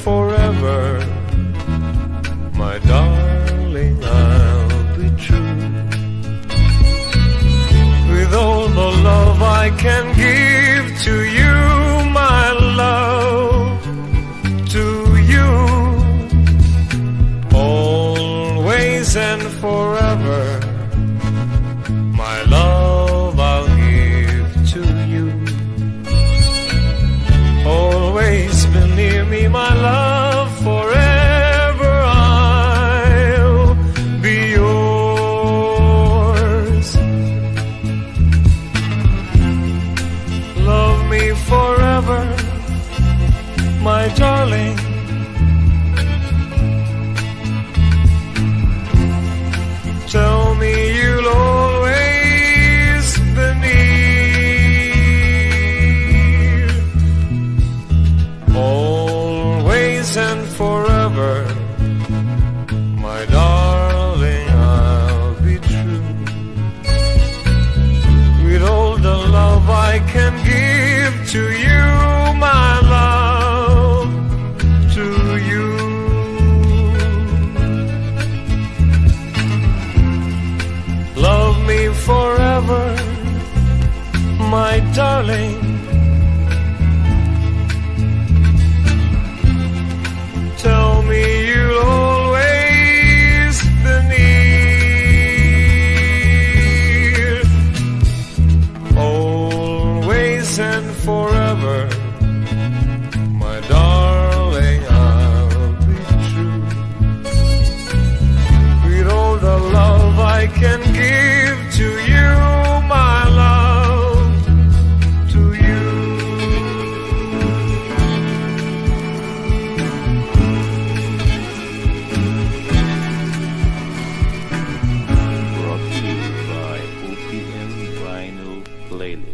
forever. My darling, I'll be true. With all the love I can my darling. my darling. Tell me you'll always be near, always and forever. ukulele.